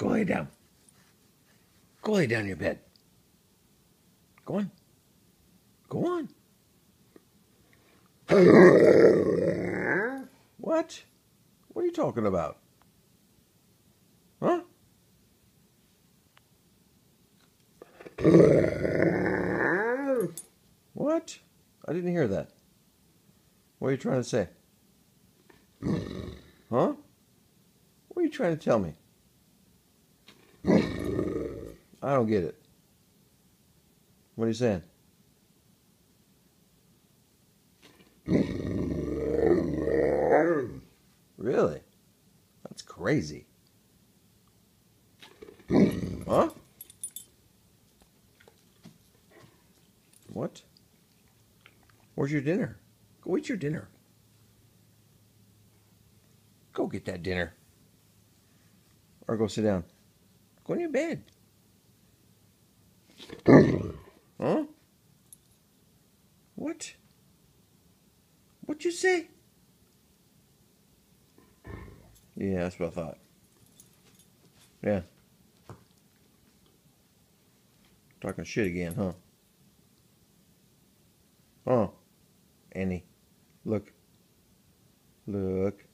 lay down. Go lay down your bed. Go on. Go on. What? What are you talking about? Huh? What? I didn't hear that. What are you trying to say? Huh? What are you trying to tell me? I don't get it. What are you saying? Really? That's crazy. Huh? What? Where's your dinner? Go eat your dinner. Go get that dinner. Or go sit down. Go in your bed. Huh? What? What'd you say? Yeah, that's what I thought. Yeah. Talking shit again, huh? Huh? Annie. Look. Look.